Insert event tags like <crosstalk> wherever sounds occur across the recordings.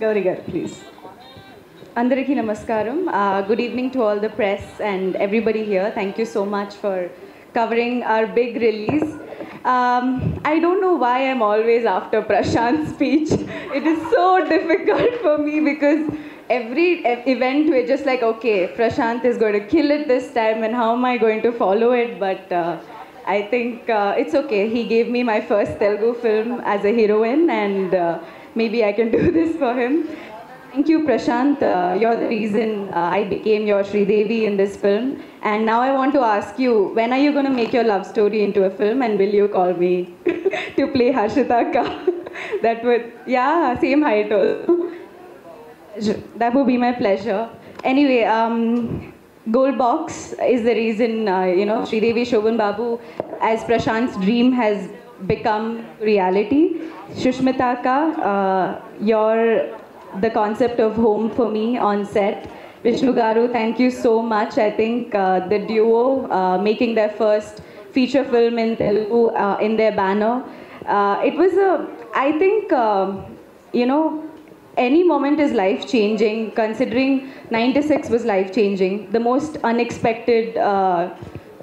Gauri garu, please. Andariki namaskaram. Uh, good evening to all the press and everybody here. Thank you so much for covering our big release. Um, I don't know why I'm always after Prashant's speech. <laughs> It is so difficult for me because every event we're just like, okay, Prashant is going to kill it this time, and how am I going to follow it? But uh, I think uh, it's okay. He gave me my first Telugu film as a heroine, and uh, maybe I can <laughs> do this for him. Thank you, Prashant. Uh, you're the reason uh, I became your Sridevi in this film. And now I want to ask you, when are you going to make your love story into a film and will you call me <laughs> to play Harshita Ka? <laughs> that would, yeah, same height. That would be my pleasure. Anyway, um, Gold Box is the reason, uh, you know, Sridevi Shoban Babu, as Prashant's dream has become reality. Shushmita Ka, uh, your the concept of home for me on set. Vishnu Garu, thank you so much. I think uh, the duo uh, making their first feature film in Telugu uh, in their banner. Uh, it was a, I think, um you know, any moment is life changing. Considering 96 was life changing, the most unexpected, uh,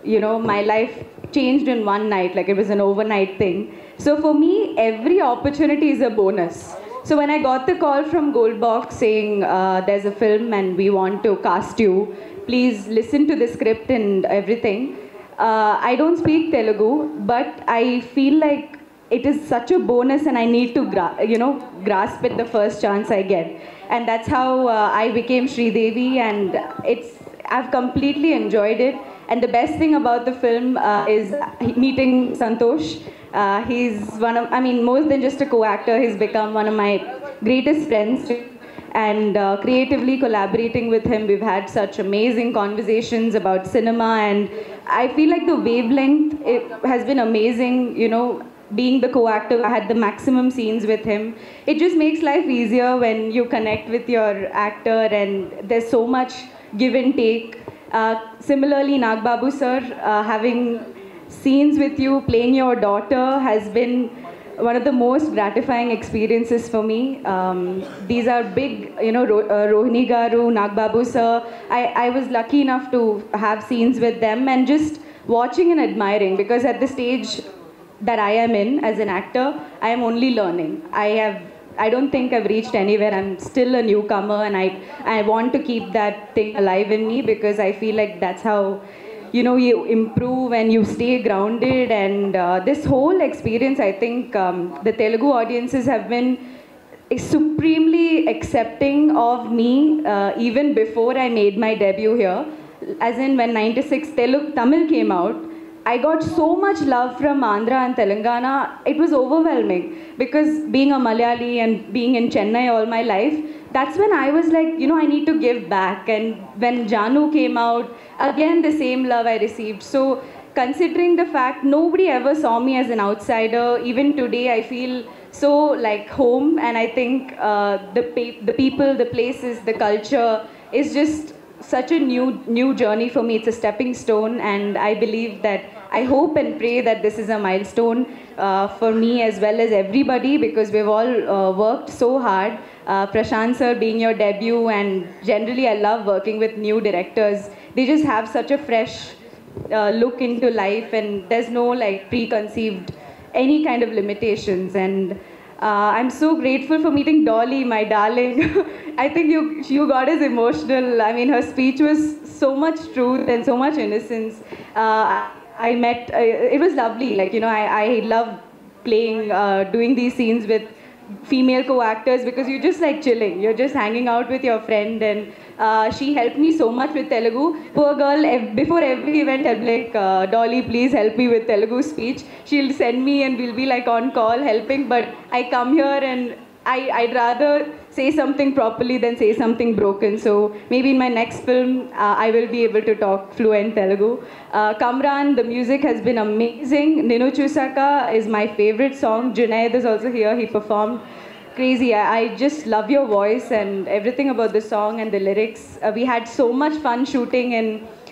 you know, my life changed in one night, like it was an overnight thing. So for me, every opportunity is a bonus. So when I got the call from Goldbox saying uh, there's a film and we want to cast you, please listen to the script and everything. Uh, I don't speak Telugu, but I feel like it is such a bonus and I need to you know grasp it the first chance I get. And that's how uh, I became Sridevi and it's I've completely enjoyed it. And the best thing about the film uh, is meeting Santosh. Uh, he's one of, I mean, more than just a co-actor, he's become one of my greatest friends. And uh, creatively collaborating with him, we've had such amazing conversations about cinema. And I feel like the wavelength has been amazing. You know, being the co-actor, I had the maximum scenes with him. It just makes life easier when you connect with your actor, and there's so much give and take. Uh, similarly, Nagbabu sir, uh, having scenes with you, playing your daughter, has been one of the most gratifying experiences for me. Um, these are big, you know, Ro- uh, Rohini Garu, Nagbabu sir. I, I was lucky enough to have scenes with them and just watching and admiring because at the stage that I am in as an actor, I am only learning. I have I don't think I've reached anywhere. I'm still a newcomer and I I want to keep that thing alive in me because I feel like that's how you know you improve and you stay grounded and uh, this whole experience I think um, the Telugu audiences have been supremely accepting of me uh, even before I made my debut here. As in when 96 Telugu Tamil came out, I got so much love from Andhra and Telangana. It was overwhelming because being a Malayali and being in Chennai all my life, that's when I was like, you know, I need to give back. And when Janu came out, again the same love I received. So considering the fact nobody ever saw me as an outsider, even today I feel so like home. And I think uh, the pe- the people, the places, the culture is just such a new new journey for me. It's a stepping stone, and I believe that I hope and pray that this is a milestone uh, for me as well as everybody because we've all uh, worked so hard. Uh, Prashant sir being your debut, and generally I love working with new directors. They just have such a fresh uh, look into life, and there's no like preconceived any kind of limitations and. Uh, I'm so grateful for meeting Dolly, my darling. <laughs> I think you you got as emotional. I mean, her speech was so much truth and so much innocence. Uh, I met. Uh, it was lovely. Like you know, I I love playing, uh, doing these scenes with female co-actors because you're just like chilling. You're just hanging out with your friend, and uh, she helped me so much with Telugu. Poor girl. Before every event, I'll be like, uh, Dolly, please help me with Telugu speech. She'll send me, and we'll be like on call helping. But I come here and I, I'd rather say something properly than say something broken. So maybe in my next film, uh, I will be able to talk fluent Telugu. Uh, Kamran, the music has been amazing. Ninu Chusaka is my favorite song. Junaid is also here. He performed crazy. I, I just love your voice and everything about the song and the lyrics. Uh, we had so much fun shooting in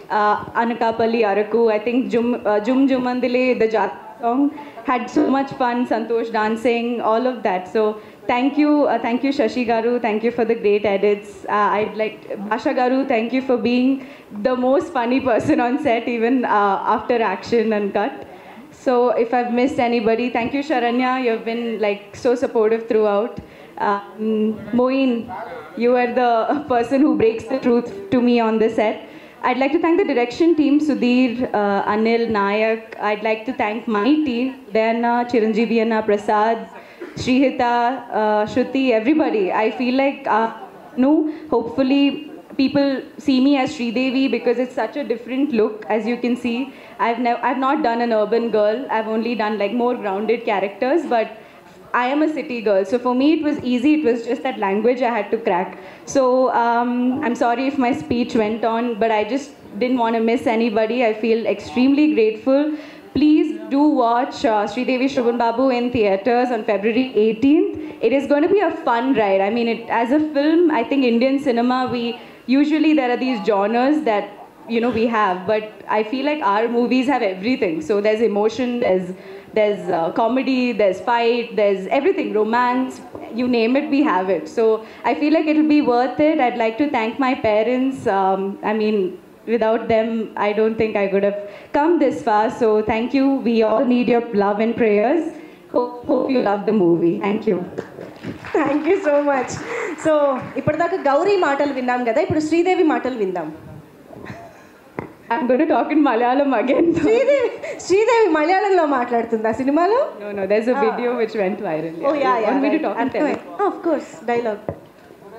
uh, Anakapalli, Araku. I think Jum uh, Jum Jumandile, the Jat song, had so much fun. Santosh dancing, all of that. So thank you, uh, thank you, Shashi Garu. Thank you for the great edits. Uh, I'd like Basha Garu. Thank you for being the most funny person on set, even uh, after action and cut. So if I've missed anybody, thank you, Sharanya. You've been like so supportive throughout. Um, Moin, you are the person who breaks the truth to me on the set. I'd like to thank the direction team, Sudhir, uh, Anil, Nayak. I'd like to thank my team, Dayana, Chiranjeevi Anna, Prasad, Shrihita, uh, Shruti, everybody. I feel like, uh, no, hopefully people see me as Sridevi because it's such a different look, as you can see. I've, nev- I've not done an urban girl. I've only done like more grounded characters, but I am a city girl, so for me it was easy. It was just that language I had to crack. So um, I'm sorry if my speech went on, but I just didn't want to miss anybody. I feel extremely grateful. Please do watch uh, Sridevi Shoban Babu in theaters on February 18th. It is going to be a fun ride. I mean, it, as a film, I think Indian cinema, we usually there are these genres that you know we have, but I feel like our movies have everything. So there's emotion, there's there's uh, comedy, there's fight, there's everything, romance, you name it, we have it. So I feel like it'll be worth it. I'd like to thank my parents. Um, I mean, without them, I don't think I could have come this far. So thank you. We all need your love and prayers. Hope, hope you love the movie. Thank you. Thank you so much so ఇప్పటిదాకా గౌరీ మాటలు విన్నాం కదా ఇప్పుడు శ్రీదేవి మాటలు విందాం I'm going to talk in Malayalam again. Sridevi Sridevi మలయాళంలో మాట్లాడుతుందా సినిమాలో no, no, there's a video which went viral. Oh yeah You yeah want me to talk in Telugu? Of course dialogue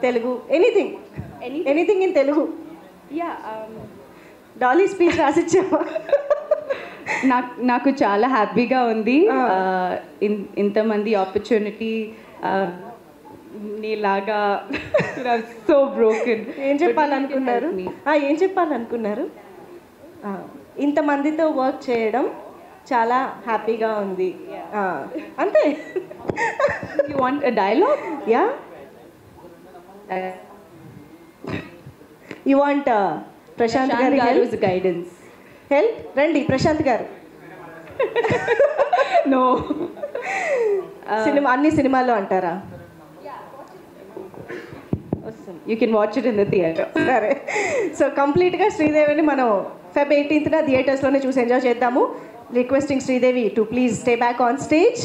Telugu anything Anything? Anything in Telugu Yeah. Dolly speech రాసిచ్చావా? నాకు నాకు చాలా హ్యాపీగా ఉంది. ఇంతమంది ఆపర్చునిటీ నీలాగా సో బ్రోకెన్ ఏం చెప్పాలనుకున్నారు? ఏం చెప్పాలనుకున్నారు? ఇంతమందితో వర్క్ చేయడం చాలా హ్యాపీగా ఉంది. అంతే. You want dialogue yeah you want Prashanth గారి గైడెన్స్ హెల్ప్ రండి ప్రశాంత్ గారు. <laughs> నో సినిమా అన్ని సినిమాల్లో అంటారా? You can watch it in the theatre సరే. సో కంప్లీట్గా శ్రీదేవిని మనం ఫెబ్ ఎయిటీన్త్న థియేటర్స్లోనే చూసి ఎంజాయ్ చేద్దాము. Requesting Sridevi to please stay back on stage